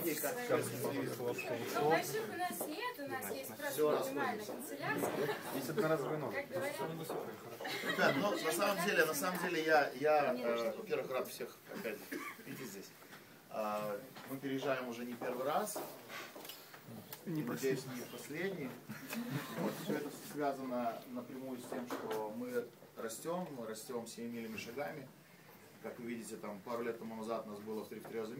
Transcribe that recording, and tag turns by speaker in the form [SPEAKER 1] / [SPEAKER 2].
[SPEAKER 1] людей, как
[SPEAKER 2] Ну, больших у нас нет, у нас есть просто минимальная канцелярская.
[SPEAKER 3] Есть одноразовый номер.
[SPEAKER 2] Как говорят,
[SPEAKER 1] Ребят, ну, на самом деле, на самом деле, я, я э, во-первых, рад всех опять видеть здесь. А, мы переезжаем уже не первый раз. Не Надеюсь, не последний. Вот, все это связано напрямую с тем, что мы растем, мы растем семимильными шагами. Как вы видите, там пару лет тому назад нас было в три раза.